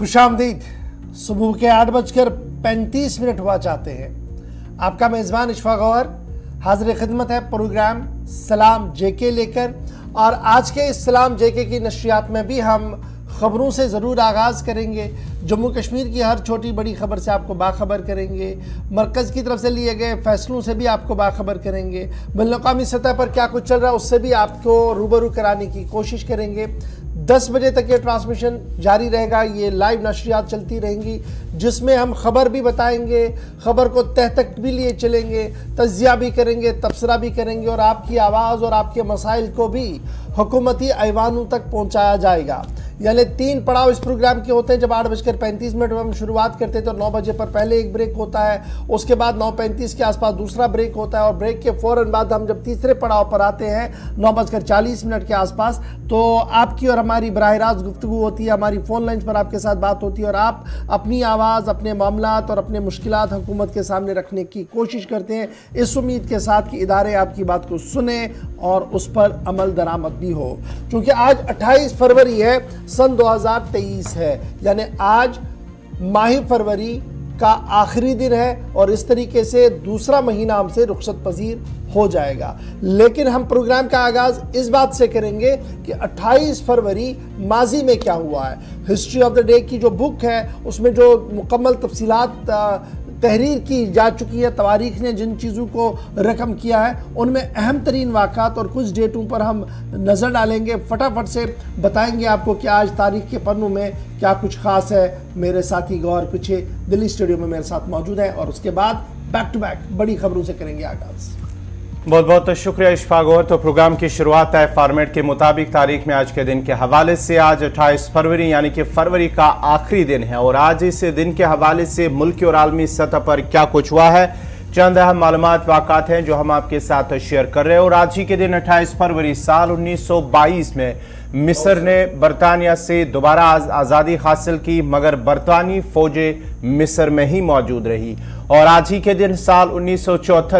खुश आमदीद सुबह के आठ बजकर पैंतीस मिनट हुआ चाहते हैं। आपका मेज़बान इशफा गौर हाजिर खिदमत है प्रोग्राम सलाम जेके लेकर। और आज के इस सलाम जेके की नशरियात में भी हम ख़बरों से ज़रूर आगाज़ करेंगे। जम्मू कश्मीर की हर छोटी बड़ी खबर से आपको बाखबर करेंगे। मरकज़ की तरफ़ से लिए गए फैसलों से भी आपको बाखबर करेंगे। बिन सतह पर क्या कुछ चल रहा है, उससे भी आपको रूबरू कराने की कोशिश करेंगे। दस बजे तक ये ट्रांसमिशन जारी रहेगा। ये लाइव नशरियात चलती रहेंगी, जिसमें हम खबर भी बताएँगे, खबर को तह तक भी लिए चलेंगे, तजिया भी करेंगे, तबसरा भी करेंगे और आपकी आवाज़ और आपके मसाइल को भी हुकूमती ऐवानों तक पहुँचाया जाएगा। यानी तीन पड़ाव इस प्रोग्राम के होते हैं। जब आठ बजकर पैंतीस मिनट में हम शुरुआत करते हैं तो नौ बजे पर पहले एक ब्रेक होता है, उसके बाद नौ पैंतीस के आसपास दूसरा ब्रेक होता है और ब्रेक के फ़ौरन बाद हम जब तीसरे पड़ाव पर आते हैं, नौ बजकर चालीस मिनट के आसपास तो आपकी और हमारी बरह रास्त गुफ्तु होती है, हमारी फ़ोन लाइन पर आपके साथ बात होती है और आप अपनी आवाज़, अपने मामला और अपने मुश्किल हुकूमत के सामने रखने की कोशिश करते हैं। इस उम्मीद के साथ कि इदारे आपकी बात को सुने और उस पर अमल दरामद भी हो। क्योंकि आज अट्ठाईस फरवरी है सन 2023 है। यानी आज माह फरवरी का आखिरी दिन है और इस तरीके से दूसरा महीना हमसे रुखसत पजीर हो जाएगा। लेकिन हम प्रोग्राम का आगाज़ इस बात से करेंगे कि 28 फरवरी माजी में क्या हुआ है। हिस्ट्री ऑफ़ द डे की जो बुक है, उसमें जो मुकम्मल तफसीलात तहरीर की जा चुकी है। तवारीख ने जिन चीज़ों को रकम किया है, उनमें अहम तरीन वाक़ात और कुछ डेटों पर हम नज़र डालेंगे। फटाफट से बताएँगे आपको कि आज तारीख के पन्नों में क्या कुछ ख़ास है। मेरे साथी गौर पीछे दिल्ली स्टेडियम में मेरे साथ मौजूद हैं और उसके बाद बैक टू बैक बड़ी खबरों से करेंगे आगाज़। बहुत बहुत शुक्रिया इशफाक और। तो प्रोग्राम की शुरुआत है फॉर्मेट के मुताबिक तारीख में आज के दिन के हवाले से। आज 28 फरवरी, यानी कि फरवरी का आखिरी दिन है और आज इस दिन के हवाले से मुल्क और आलमी सतह पर क्या कुछ हुआ है? चंद अहम मालूम वाक़ात हैं जो हम आपके साथ शेयर कर रहे हैं। और आज ही के दिन 28 फरवरी साल 1922 में मिस्र ने बरतानिया से दोबारा आज़ादी हासिल की, मगर बरतानी फौजें मिस्र में ही मौजूद रही। और आज ही के दिन साल उन्नीस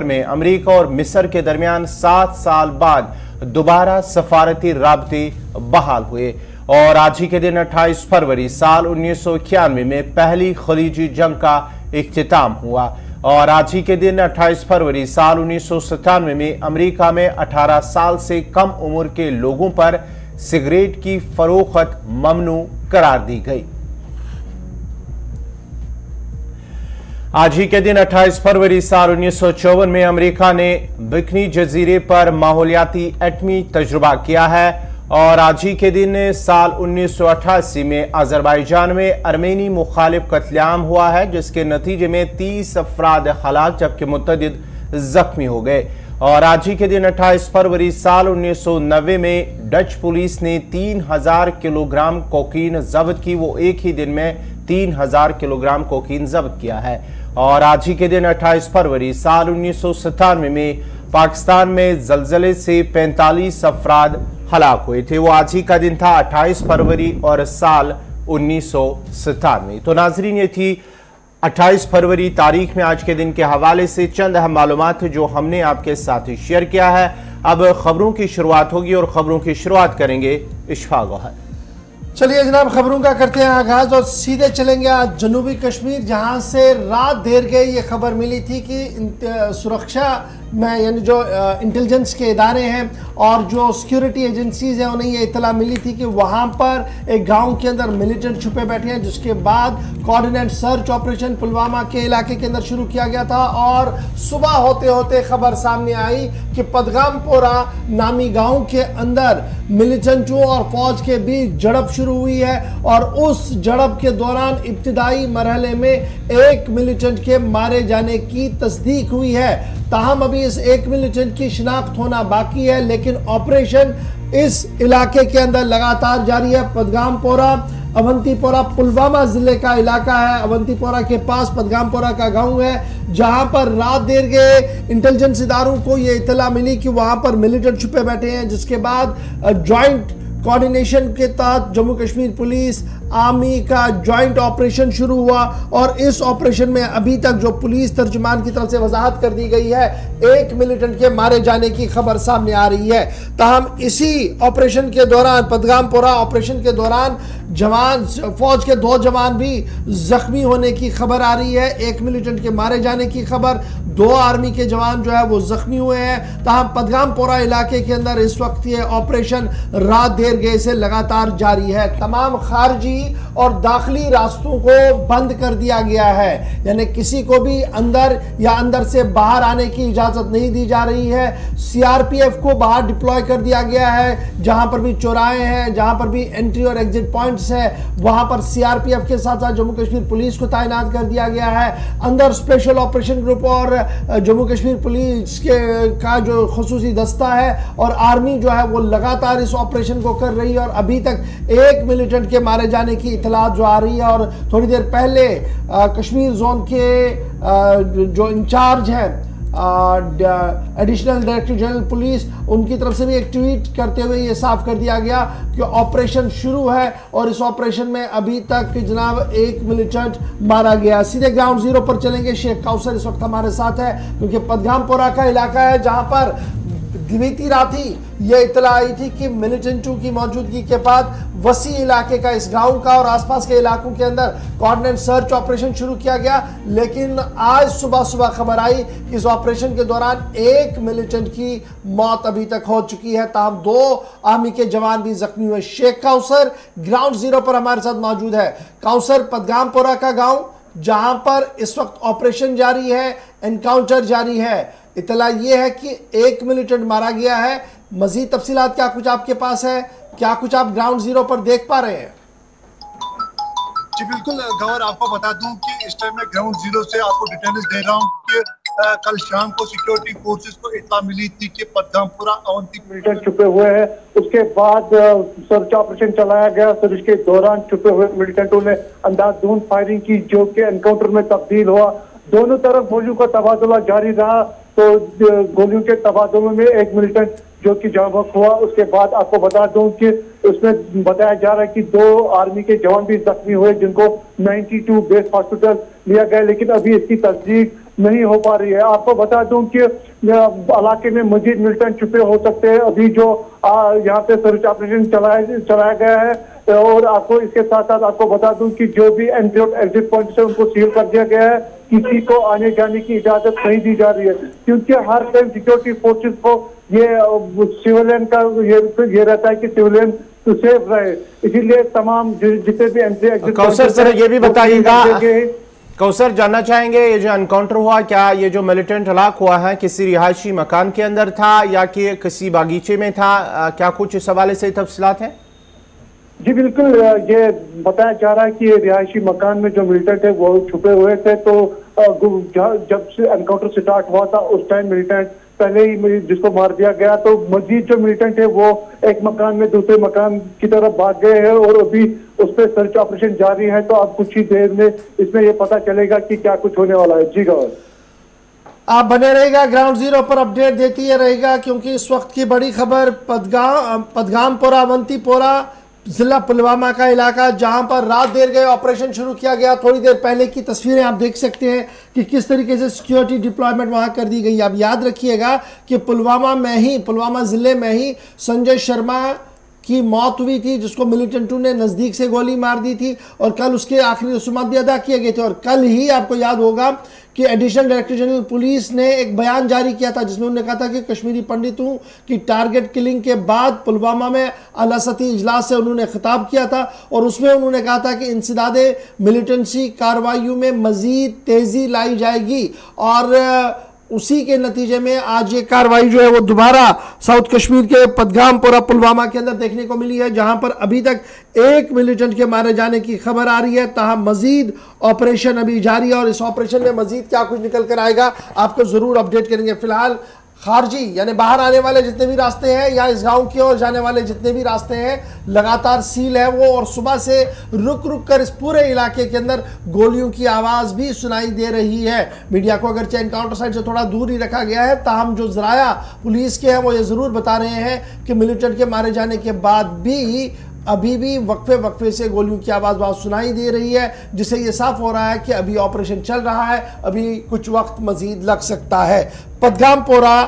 में अमरीका और मिस्र के दरमियान सात साल बाद दोबारा सफारती रबते बहाल हुए। और आज ही के दिन 28 फरवरी साल उन्नीस में पहली खलीजी जंग का इख्ताम हुआ। और आज ही के दिन 28 फरवरी साल उन्नीस सौ सतानवे में अमेरिका में 18 साल से कम उम्र के लोगों पर सिगरेट की फरोख्त ममनू करार दी गई। आज ही के दिन 28 फरवरी साल उन्नीस सौ चौवन में अमेरिका ने बिकनी जजीरे पर माहौलियाती एटमी तजुर्बा किया है। और आज ही के दिन साल 1988 में अजरबैजान में अर्मेनी मुखालिफ कत्लेआम हुआ है, जिसके नतीजे में 30 अफराद हलाक, जबकि मुतद जख्मी हो गए। और आज ही के दिन 28 फरवरी साल 1990 में डच पुलिस ने 3000 किलोग्राम कोकीन जब्त की। वो एक ही दिन में 3000 किलोग्राम कोकीन जब्त किया है। और आज ही के दिन 28 फरवरी साल उन्नीस में पाकिस्तान में जलजले से 45 अफराद हलाक हुए थे वो आज ही का दिन था 28 फरवरी और साल उन्नीस तो नाजरीन, ये थी 28 फरवरी तारीख में आज के दिन के हवाले से चंद अहम मालूम जो हमने आपके साथ शेयर किया है। अब खबरों की शुरुआत होगी और खबरों की शुरुआत करेंगे इशफा गौहर। चलिए जनाब, खबरों का करते हैं आगाज़ और सीधे चलेंगे आज जनूबी कश्मीर, जहाँ से रात देर गए ये खबर मिली थी कि सुरक्षा में यानी जो इंटेलिजेंस के इदारे हैं और जो सिक्योरिटी एजेंसीज हैं, उन्हें ये इतला मिली थी कि वहाँ पर एक गाँव के अंदर मिलिटेंट छुपे बैठे हैं, जिसके बाद कोऑर्डिनेट सर्च ऑपरेशन पुलवामा के इलाके के अंदर शुरू किया गया था और सुबह होते होते खबर सामने आई कि पदगामपोरा नामी गाँव के अंदर मिलिटेंटों और फौज के बीच झड़प शुरू हुई है और उस झड़प के दौरान इब्तदाई मरहले में एक मिलिटेंट के मारे जाने की तस्दीक हुई है। ताहम अभी इस एक मिलिटेंट की शिनाख्त होना बाकी है, लेकिन ऑपरेशन इस इलाके के अंदर लगातार जारी है। पदगामपोरा अवंतीपोरा पुलवामा ज़िले का इलाका है। अवंतीपोरा के पास पदगामपोरा का गाँव है, जहाँ पर रात देर गए इंटेलिजेंस इदारों को ये इतला मिली कि वहाँ पर मिलिटेंट छुपे बैठे हैं, जिसके बाद ज्वाइंट कोऑर्डिनेशन के तहत जम्मू कश्मीर पुलिस आर्मी का ज्वाइंट ऑपरेशन शुरू हुआ और इस ऑपरेशन में अभी तक जो पुलिस तर्जमान की तरफ़ से वजाहत कर दी गई है, एक मिलिटेंट के मारे जाने की खबर सामने आ रही है। तहम इसी ऑपरेशन के दौरान, पदगामपुरा ऑपरेशन के दौरान जवान, फौज के दो जवान भी जख्मी होने की खबर आ रही है। एक मिलिटेंट के मारे जाने की खबर, दो आर्मी के जवान जो है वो जख्मी हुए हैं। तहम पदगामपोरा इलाके के अंदर इस वक्त ये ऑपरेशन रात देर गए से लगातार जारी है। तमाम खारजी और दाखिली रास्तों को बंद कर दिया गया है। यानी किसी को भी अंदर या अंदर से बाहर आने की इजाज़त नहीं दी जा रही है। सीआरपीएफ को बाहर डिप्लॉय कर दिया गया है। जहाँ पर भी चौराहे हैं, जहाँ पर भी एंट्री और एग्जिट पॉइंट्स है, वहाँ पर सीआरपीएफ के साथ साथ जम्मू कश्मीर पुलिस को तैनात कर दिया गया है। अंदर स्पेशल ऑपरेशन ग्रुप और जम्मू कश्मीर पुलिस के, का जो खसूसी दस्ता है और आर्मी जो है वो लगातार इस ऑपरेशन को कर रही है और अभी तक एक मिलिटेंट के मारे जाने की इतलात जो आ रही है और थोड़ी देर पहले कश्मीर जोन के जो इंचार्ज हैं एडिशनल डायरेक्टर जनरल पुलिस, उनकी तरफ़ से भी एक ट्वीट करते हुए ये साफ़ कर दिया गया कि ऑपरेशन शुरू है और इस ऑपरेशन में अभी तक जनाब एक मिलिटेंट मारा गया। सीधे ग्राउंड ज़ीरो पर चलेंगे। शेख काउसर इस वक्त हमारे साथ है, क्योंकि पदगामपोरा का इलाका है, जहाँ पर बीती रात ही ये इतला आई थी कि मिलिटेंटों की मौजूदगी के बाद वसी इलाके का इस गाँव का और आसपास के इलाकों के अंदर कोऑर्डिनेट सर्च ऑपरेशन शुरू किया गया। लेकिन आज सुबह सुबह खबर आई कि इस ऑपरेशन के दौरान एक मिलिटेंट की मौत अभी तक हो चुकी है। ताहम दो आर्मी के जवान भी जख्मी हुए। शेख काउसर ग्राउंड ज़ीरो पर हमारे साथ मौजूद है। काउसर, पदगामपुरा का गाँव जहाँ पर इस वक्त ऑपरेशन जारी है, एनकाउंटर जारी है। इतला ये है कि एक मिलिटेंट मारा गया है। मजीद तफसीत क्या कुछ आपके पास है? क्या कुछ आप ग्राउंड ज़ीरो पर देख पा रहे हैं? जी, बिल्कुल, गवर, आपको बता दूँ कि इस टाइम मैं ग्राउंड ज़ीरो से आपको डिटेल्स दे रहा हूँ कि कल शाम को सिक्योरिटी फोर्सेस को इतना मिली थी कि पदगामपुरा अवंती मिलिटेंट छुपे हुए हैं। उसके बाद सर्च ऑपरेशन चलाया गया। सर्च के दौरान छुपे हुए मिलिटेंटों ने अंदाजून फायरिंग की, जो कि एनकाउंटर में तब्दील हुआ। दोनों तरफ़ गोलियों का तबादला जारी रहा। तो गोलियों के तबादलों में एक मिलिटेंट जो कि जहाँ हुआ, उसके बाद आपको बता दूँ कि उसमें बताया जा रहा है कि दो आर्मी के जवान भी जख्मी हुए, जिनको 92 बेस हॉस्पिटल लिया गया, लेकिन अभी इसकी तस्दीक नहीं हो पा रही है। आपको बता दूँ कि इलाके में मजीद मिलिटेंट छुपे हो सकते हैं। अभी जो यहाँ पे सर्च ऑपरेशन चलाया चलाया गया है, और आपको इसके साथ साथ आपको बता दूँ कि जो भी एंट्री और एग्जिट पॉइंट है, उनको सील कर दिया गया है। किसी को आने जाने की इजाज़त नहीं दी जा रही है। क्योंकि हर टाइम सिक्योरिटी फोर्सेज को ये सिविलियन का ये ये रहता है कि सिविलियन तो सेफ़ रहे। इसीलिए तमाम जितने भी एंट्री एग्जिट कौशल सर ये भी बताइएगा कौसर जानना चाहेंगे ये जो एनकाउंटर हुआ क्या ये जो मिलिटेंट हलाक हुआ है किसी रिहायशी मकान के अंदर था या कि किसी बागीचे में था? क्या कुछ इस हवाले से तफसलात हैं? जी बिल्कुल ये बताया जा रहा है कि रिहायशी मकान में जो मिलिटेंट है वो छुपे हुए थे। तो जब से एनकाउंटर स्टार्ट हुआ था उस टाइम मिलिटेंट पहले ही जिसको मार दिया गया तो मजीद जो मिलिटेंट है, वो एक मकान में दूसरे मकान की तरफ़ भाग गए हैं और अभी उस पर सर्च ऑपरेशन जारी है। तो अब कुछ ही देर में इसमें ये पता चलेगा कि क्या कुछ होने वाला है। जी गवर आप बने रहेगा ग्राउंड ज़ीरो पर अपडेट देती है रहेगा, क्योंकि इस वक्त की बड़ी खबर पदगाम पदगामपुरा अवंतीपोरा जिला पुलवामा का इलाका जहाँ पर रात देर गए ऑपरेशन शुरू किया गया। थोड़ी देर पहले की तस्वीरें आप देख सकते हैं कि किस तरीके से सिक्योरिटी डिप्लॉयमेंट वहाँ कर दी गई। आप याद रखिएगा कि पुलवामा में ही, पुलवामा ज़िले में ही संजय शर्मा की मौत हुई थी, जिसको मिलिटेंटू ने नज़दीक से गोली मार दी थी और कल उसके आखिरी रसूमात भी अदा किए गए थे। और कल ही आपको याद होगा कि एडिशनल डायरेक्टर जनरल पुलिस ने एक बयान जारी किया था, जिसमें उन्होंने कहा था कि कश्मीरी पंडितों की टारगेट किलिंग के बाद पुलवामा में अलासती इजलास से उन्होंने खिताब किया था और उसमें उन्होंने कहा था कि इंसदाद मिलिटेंसी कार्रवाइयों में मज़ीद तेज़ी लाई जाएगी। और उसी के नतीजे में आज ये कार्रवाई जो है वो दोबारा साउथ कश्मीर के पदगामपुरा पुलवामा के अंदर देखने को मिली है, जहाँ पर अभी तक एक मिलिटेंट के मारे जाने की खबर आ रही है। तहा मजीद ऑपरेशन अभी जारी है और इस ऑपरेशन में मजीद क्या कुछ निकल कर आएगा, आपको ज़रूर अपडेट करेंगे। फ़िलहाल खारजी, यानी बाहर आने वाले जितने भी रास्ते हैं, या इस गाँव की ओर जाने वाले जितने भी रास्ते हैं, लगातार सील है वो, और सुबह से रुक रुक कर इस पूरे इलाके के अंदर गोलियों की आवाज़ भी सुनाई दे रही है। मीडिया को अगर एनकाउंटर साइड से थोड़ा दूर ही रखा गया है, ताहम जो जराया पुलिस के हैं, वो ये ज़रूर बता रहे हैं कि मिलिटेंट के मारे जाने के बाद भी अभी भी वक्फे वक्फे से गोलियों की आवाज़ बहुत सुनाई दे रही है, जिससे ये साफ़ हो रहा है कि अभी ऑपरेशन चल रहा है, अभी कुछ वक्त मजीद लग सकता है। पदगामपोरा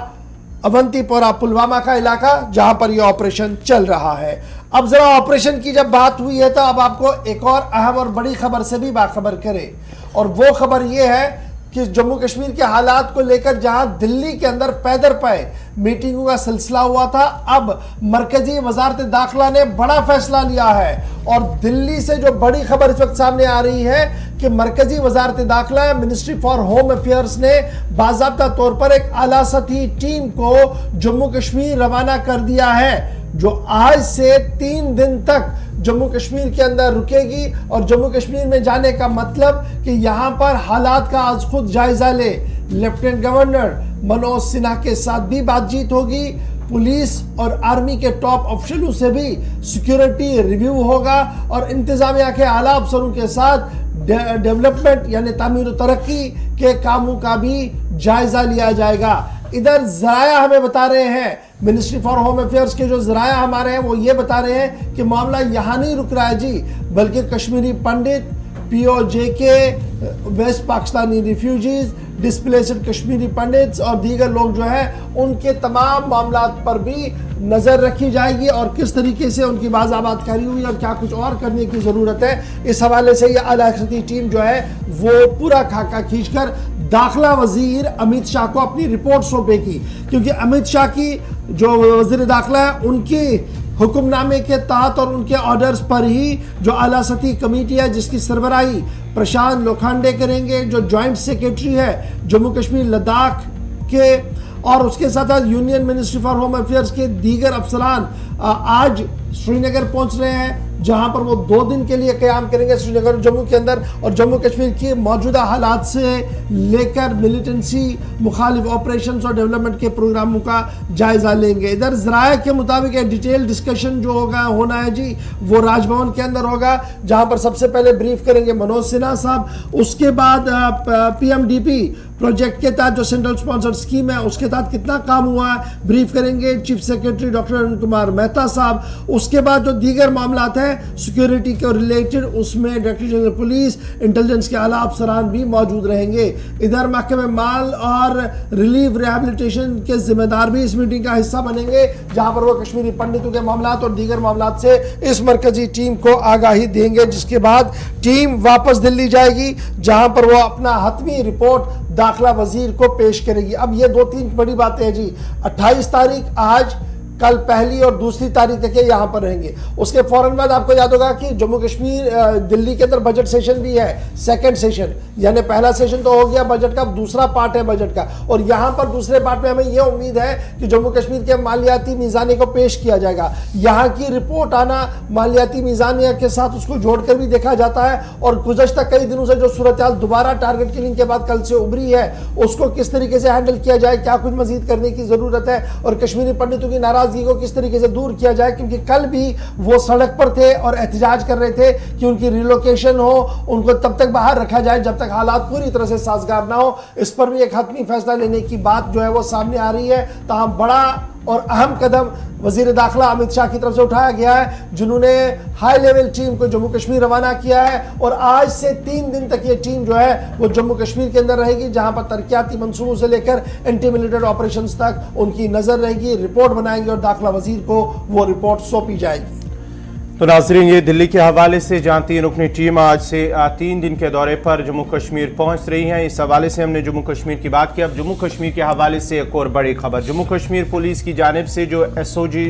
अवंतीपोरा पुलवामा का इलाका, जहाँ पर यह ऑपरेशन चल रहा है। अब जरा ऑपरेशन की जब बात हुई है तो अब आपको एक और अहम और बड़ी खबर से भी बाखबर करें। और वो खबर यह है कि जम्मू कश्मीर के हालात को लेकर जहाँ दिल्ली के अंदर पैदर पाए, मीटिंगों का सिलसिला हुआ था। अब मरकजी वजारत दाखिला ने बड़ा फैसला लिया है और दिल्ली से जो बड़ी खबर इस वक्त सामने आ रही है कि मरकजी वजारत दाखिला, मिनिस्ट्री फॉर होम अफेयर्स ने बाबा तौर पर एक आला सती टीम को जम्मू कश्मीर रवाना कर दिया है, जो आज से तीन दिन तक जम्मू कश्मीर के अंदर रुकेगी और जम्मू कश्मीर में जाने का मतलब कि यहाँ पर हालात का आज खुद जायजा ले। लेफ्टिनेंट गवर्नर मनोज सिन्हा के साथ भी बातचीत होगी। पुलिस और आर्मी के टॉप ऑफिसरों से भी सिक्योरिटी रिव्यू होगा और इंतजामिया के आला अफसरों के साथ डेवलपमेंट यानी तमीर तरक्की के कामों का भी जायजा लिया जाएगा। इधर जराया हमें बता रहे हैं। मिनिस्ट्री फॉर होम अफेयर्स के जो जराया हमारे हैं, वो ये बता रहे हैं कि मामला यहाँ नहीं रुक रहा है जी, बल्कि कश्मीरी पंडित पीओजे के west Pakistani refugees displaced Kashmiri Pandits और दीगर लोग जो हैं, उनके तमाम मामला पर भी नज़र रखी जाएगी और किस तरीके से उनकी बाजाबादकारी हुई और क्या कुछ और करने की ज़रूरत है, इस हवाले से यह अलाकती टीम जो है, वो पूरा खाका खींच कर दाखिला वज़ीर अमित शाह को अपनी रिपोर्ट सौंपेगी। क्योंकि अमित शाह की जो वज़ीर दाखिला है, उनके हुक्मनामे के तहत और उनके ऑर्डर्स पर ही जो अला सती कमेटी है, जिसकी सरबराही प्रशांत लोखांडे करेंगे, जो जॉइंट सेक्रेटरी है, जम्मू कश्मीर, लद्दाख के, और उसके साथ साथ union ministry for home affairs के दीगर अफसरान आज श्रीनगर पहुँच रहे हैं। जहाँ पर वो दो दिन के लिए क्याम करेंगे श्रीनगर जम्मू के अंदर और जम्मू कश्मीर के मौजूदा हालात से लेकर मिलिटेंसी मुखालिफ ऑपरेशन और डेवलपमेंट के प्रोग्रामों का जायजा लेंगे। इधर जराया के मुताबिक डिटेल डिस्कशन जो होगा, होना है जी, वो राजभवन के अंदर होगा, जहाँ पर सबसे पहले ब्रीफ करेंगे मनोज सिन्हा साहब। उसके बाद पीएमडीपी प्रोजेक्ट के तहत जो सेंट्रल स्पॉन्सर्ड स्कीम है, उसके तहत कितना काम हुआ है, ब्रीफ करेंगे chief secretary doctor Arun Kumar Mehta साहब। उसके बाद जो दीगर मामला हैं सिक्योरिटी के रिलेटेड उसमें डायरेक्टर जनरल पुलिस इंटेलिजेंस के आला अफसरान भी मौजूद रहेंगे। इधर महकमे माल और रिलीफ रिहेबिलिटेशन के जिम्मेदार भी इस मीटिंग का हिस्सा बनेंगे, जहाँ पर वो कश्मीरी पंडितों के मामला और दीगर मामला से इस मरकजी टीम को आगाही देंगे, जिसके बाद टीम वापस दिल्ली जाएगी, जहाँ पर वो अपना हतमी रिपोर्ट दाखिला वज़ीर को पेश करेगी। अब ये दो तीन बड़ी बातें हैं जी। 28 तारीख आज कल पहली और दूसरी तारीख तक यहाँ पर रहेंगे। उसके फ़ौरन बाद आपको याद होगा कि जम्मू कश्मीर दिल्ली के अंदर बजट सेशन भी है सेकंड सेशन यानी पहला सेशन तो हो गया बजट का, दूसरा पार्ट है बजट का। और यहाँ पर दूसरे पार्ट में हमें यह उम्मीद है कि जम्मू कश्मीर के मालियाती मीज़ानी को पेश किया जाएगा। यहाँ की रिपोर्ट आना मालियाती मीज़ानिया के साथ उसको जोड़कर भी देखा जाता है और गुजशत कई दिनों से जो सूरत दोबारा टारगेट किलिंग के बाद कल से उभरी है, उसको किस तरीके से हैंडल किया जाए, क्या कुछ मजीद करने की ज़रूरत है? और कश्मीरी पंडितों की नाराज़ नाराज़गी को किस तरीके से दूर किया जाए, क्योंकि कल भी वो सड़क पर थे और एहतजाज कर रहे थे कि उनकी रिलोकेशन हो, उनको तब तक बाहर रखा जाए जब तक हालात पूरी तरह से साजगार ना हो। इस पर भी एक हतमी फैसला लेने की बात जो है वो सामने आ रही है। तहम बड़ा और अहम कदम वज़ीर दाखिला अमित शाह की तरफ़ से उठाया गया है, जिन्होंने हाई लेवल टीम को जम्मू कश्मीर रवाना किया है और आज से तीन दिन तक ये टीम जो है, वो जम्मू कश्मीर के अंदर रहेगी, जहाँ पर तरक्याती मंसूबों से लेकर एंटी मिलिटेड ऑपरेशन तक उनकी नज़र रहेगी। रिपोर्ट बनाएँगे और दाखिला वज़ीर को वो रिपोर्ट सौंपी जाएगी। तो नाजरीन ये दिल्ली के हवाले से जानती है रुकनी टीम आज से तीन दिन के दौरे पर जम्मू कश्मीर पहुँच रही है। इस हवाले से हमने जम्मू कश्मीर की बात की। अब जम्मू कश्मीर के हवाले से एक और बड़ी खबर। जम्मू कश्मीर पुलिस की जानब से जो एस ओ जी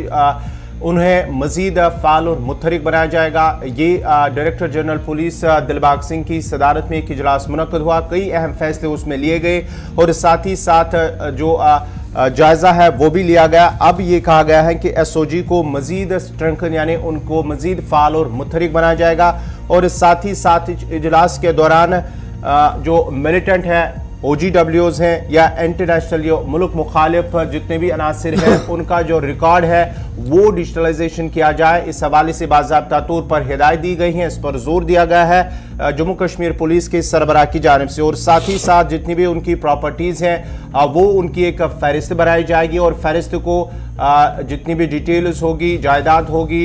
उन्हें मजीद फाल और मुतरक बनाया जाएगा। ये director general police Dilbag Singh की सदारत में एक इजलास मुनद हुआ। कई अहम फैसले उसमें लिए गए और साथ ही साथ जो आ, जायज़ा है वो भी लिया गया। अब ये कहा गया है कि एसओजी को मजीद स्ट्रेंथन यानी उनको मजीद फाल और मुतरक बनाया जाएगा। और साथ ही साथ इजलास के दौरान जो मिलिटेंट है ओ जी डब्ल्यूज हैं या इंटरनेशनल मुल्क मुखालिफ जितने भी अनासर हैं उनका जो रिकॉर्ड है वो डिजिटलाइजेशन किया जाए। इस हवाले से बाबा तौर पर हिदायत दी गई है इस पर ज़ोर दिया गया है। जम्मू कश्मीर पुलिस के सरबराह की जानब से। और साथ ही साथ जितनी भी उनकी प्रॉपर्टीज़ हैं वो उनकी एक फहरिस्त बनाई जाएगी और फहरिस्त को जितनी भी डिटेल्स होगी, जायदाद होगी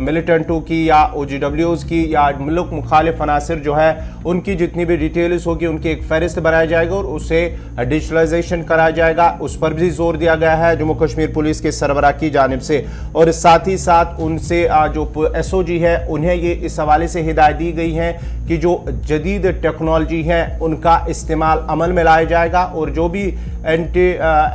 मिलिटेंटों की या ओ की या मुल्क मुखालिफ अनासर जो है, उनकी जितनी भी डिटेल्स होगी, उनकी एक फहरिस्त बनाया जाएगा और उसे डिजिटलाइजेशन कराया जाएगा। उस पर भी ज़ोर दिया गया है जम्मू कश्मीर पुलिस के सरबराह की जानब से। और साथ ही साथ उनसे जो एस है, उन्हें ये इस हवाले से हिदायत दी गई है कि जो जदीद टेक्नोलॉजी है, उनका इस्तेमाल अमल में लाया जाएगा और जो भी एंटी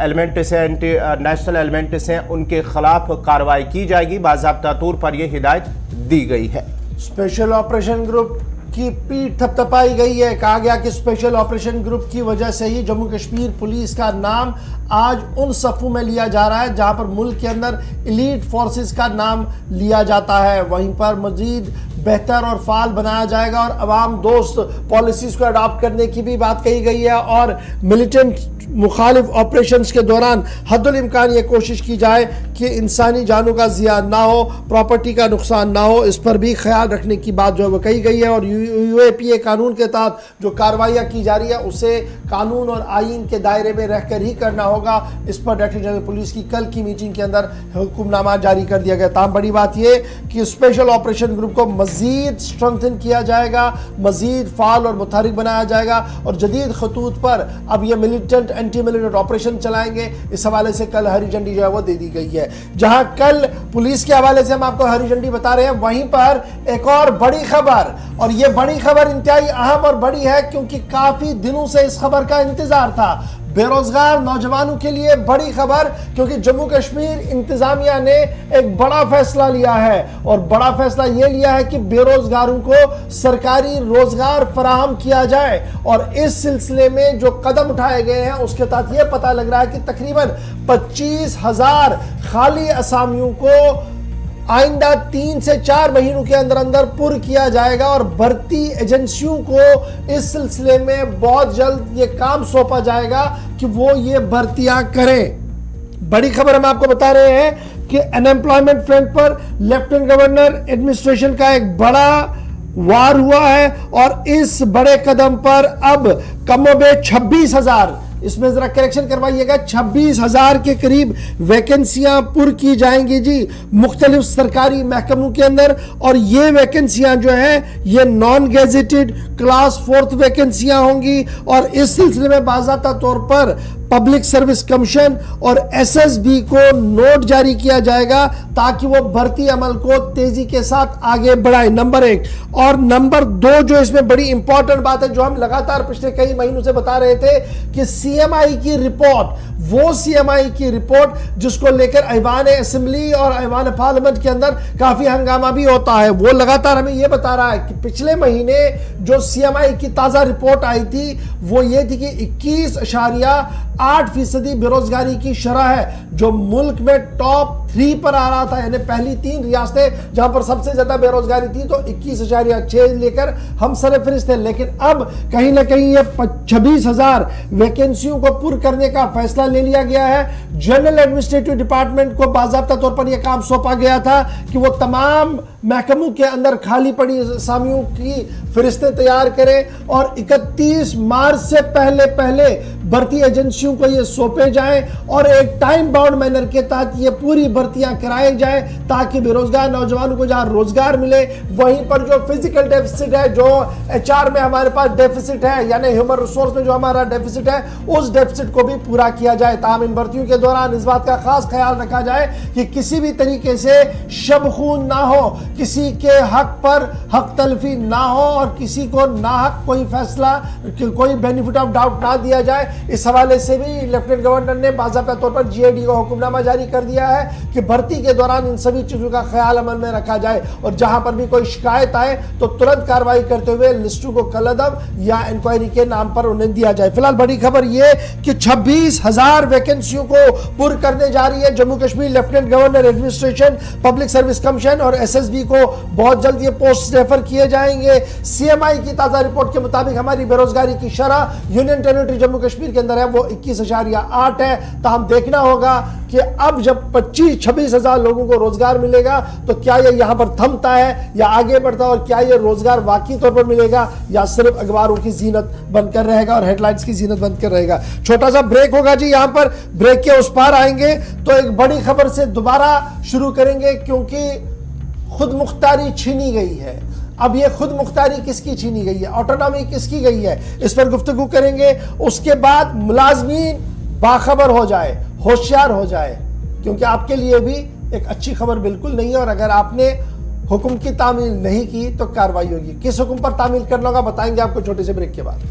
एलिमेंट्स हैं एंटी नेशनल एलिमेंट्स हैं, उनके खिलाफ कार्रवाई की जाएगी। बाबा तौर पर यह हिदायत दी गई है। स्पेशल ऑपरेशन ग्रुप की पीठ थपथपाई गई है। कहा गया कि स्पेशल ऑपरेशन ग्रुप की वजह से ही जम्मू कश्मीर पुलिस का नाम आज उन सफ़ों में लिया जा रहा है, जहाँ पर मुल्क के अंदर इलीट फोर्सेस का नाम लिया जाता है। वहीं पर मजीद बेहतर और फाल बनाया जाएगा और अवाम दोस्त पॉलिसीज़ को अडॉप्ट करने की भी बात कही गई है और मिलिटेंट मुखालिफ ऑपरेशन के दौरान हदुल ये कोशिश की जाए कि इंसानी जानों का जिया ना हो प्रॉपर्टी का नुकसान ना हो, इस पर भी ख्याल रखने की बात जो है वो कही गई है और यू ए पी ए कानून के तहत जो कार्रवाइयाँ की जा रही है, उसे कानून और आइन के दायरे में रहकर ही करना होगा। इस पर डायरेक्टर जनरल पुलिस की कल की मीटिंग के अंदर हुक्मनामा जारी कर दिया गया। तमाम बड़ी बात यह कि स्पेशल ऑपरेशन ग्रुप को मजीद स्ट्रेंथन किया जाएगा, मजीद फाल और मुतारिक बनाया जाएगा और जदीद खतूत पर अब यह मिलिटेंट एंटी मिलिटेंट ऑपरेशन चलाएँगे। इस हवाले से कल हरी झंडी जो है वो दे दी गई है। जहाँ कल पुलिस के हवाले से हम आपको हरी झंडी बता रहे हैं, वहीं पर एक और बड़ी खबर और ये बड़ी खबर इंतहाई अहम और बड़ी है क्योंकि काफ़ी दिनों से इस खबर का इंतज़ार था। बेरोजगार नौजवानों के लिए बड़ी खबर, क्योंकि जम्मू कश्मीर इंतजामिया ने एक बड़ा फैसला लिया है, और बड़ा फैसला यह लिया है कि बेरोजगारों को सरकारी रोज़गार फराहम किया जाए, और इस सिलसिले में जो कदम उठाए गए हैं, उसके तहत यह पता लग रहा है कि तकरीबन पच्चीस हज़ार खाली असामियों को आइंदा तीन से चार महीनों के अंदर अंदर पुर किया जाएगा और भर्ती एजेंसियों को इस सिलसिले में बहुत जल्द ये काम सौंपा जाएगा कि वो ये भर्तियाँ करें। बड़ी खबर हम आपको बता रहे हैं कि अनएम्प्लॉयमेंट फ्रंट पर लेफ्टिनेंट गवर्नर एडमिनिस्ट्रेशन का एक बड़ा वार हुआ है और इस बड़े कदम पर अब कमोबे छब्बीस हज़ार इसमें जरा करेक्शन करवाइएगा। छब्बीस हज़ार के करीब वैकेंसियाँ पुर की जाएँगी जी, मुख्तलिफ़ सरकारी महकमों के अंदर। और ये वैकेंसियाँ जो है, ये नॉन गेजेटेड क्लास फोर्थ वैकेंसियाँ होंगी। और इस सिलसिले में बाजाता तौर पर पब्लिक सर्विस कमीशन और एसएसबी को नोट जारी किया जाएगा ताकि वो भर्ती अमल को तेज़ी के साथ आगे बढ़ाए, नंबर एक। और नंबर दो, जो इसमें बड़ी इंपॉर्टेंट बात है, जो हम लगातार पिछले कई महीनों से बता रहे थे कि सीएमआई की रिपोर्ट वो सीएमआई की रिपोर्ट जिसको लेकर ऐवान असेंबली और ऐवान पार्लियामेंट के अंदर काफ़ी हंगामा भी होता है, वो लगातार हमें यह बता रहा है कि पिछले महीने जो सीएमआई की ताज़ा रिपोर्ट आई थी, वो ये थी कि इक्कीस आठ फ़ीसदी बेरोजगारी की शरह है, जो मुल्क में टॉप थ्री पर आ रहा था, यानी पहली तीन रियासतें जहाँ पर सबसे ज़्यादा बेरोजगारी थी तो इक्कीस हज़ार छह लेकर हम सर फरिस्त थे। लेकिन अब कहीं ना कहीं ये छब्बीस हज़ार वैकेंसियों को पूर्ण करने का फैसला ले लिया गया है। जनरल एडमिनिस्ट्रेटिव डिपार्टमेंट को बाजाबता तौर पर यह काम सौंपा गया था कि वो तमाम महकमों के अंदर खाली पड़ी सामियों की फरिस्तें तैयार करें और 31 मार्च से पहले पहले भर्ती एजेंसियों को ये सौंपे जाएँ और एक टाइम बाउंड मैनर के तहत ये पूरी भर्तियाँ कराई जाए ताकि बेरोजगार नौजवानों को जहाँ रोज़गार मिले, वहीं पर जो फ़िज़िकल डेफिसिट है, जो एचआर में हमारे पास डेफिसिट है, यानी ह्यूमन रिसोर्स में जो हमारा डेफिसिट है, उस डेफिसिट को भी पूरा किया जाए। ताम इन भर्तियों के दौरान इस बात का खास ख्याल रखा जाए कि किसी भी तरीके से शब खून ना हो, किसी के हक पर हक तलफी ना हो और किसी को ना हक कोई फैसला कोई बेनिफिट ऑफ़ डाउट ना दिया जाए, इस हवाले से भी लेफ्टिनेंट गवर्नर ने बाजाबा तौर पर जीएडी को हुक्मनामा जारी कर दिया है कि भर्ती के दौरान इन सभी चीज़ों का ख्याल अमल में रखा जाए और जहाँ पर भी कोई शिकायत आए तो तुरंत कार्रवाई करते हुए लिस्टों को कलदम या इंक्वायरी के नाम पर उन्हें दिया जाए। फ़िलहाल बड़ी खबर यह कि छब्बीस हज़ार वैकेंसियों को पूर्ण करने जा रही है Jammu Kashmir lieutenant governor administration public service commission और एसएसबी को बहुत जल्द ये पोस्ट रेफर किए जाएँगे। सीएमआई की ताज़ा रिपोर्ट के मुताबिक हमारी बेरोजगारी की शरह यूनियन टेरिटरी जम्मू कश्मीर के अंदर है, वो इक्कीस या आठ है तो हम देखना होगा कि अब जब पच्चीस छब्बीस हज़ार लोगों को रोज़गार मिलेगा तो क्या ये यहाँ पर थमता है या आगे बढ़ता है और क्या ये रोज़गार वाकई तौर पर मिलेगा या सिर्फ़ अखबारों की जीनत बनकर रहेगा और हेडलाइंस की जीनत बनकर रहेगा? छोटा सा ब्रेक होगा जी यहाँ पर। ब्रेक के उस पार आएँगे तो एक बड़ी खबर से दोबारा शुरू करेंगे क्योंकि खुद मुख्तारी छीनी गई है। अब ये खुद मुख्तारी किसकी छीनी गई है? ऑटोनॉमी किसकी गई है? इस पर गुफ्तु करेंगे। उसके बाद मुलाजमीन बाखबर हो जाए, होशियार हो जाए, क्योंकि आपके लिए भी एक अच्छी खबर बिल्कुल नहीं है और अगर आपने हुक्म की तामील नहीं की तो कार्रवाई होगी। किस हुक्म पर तामील करना होगा, बताएँगे आपको छोटे से ब्रेक के बाद।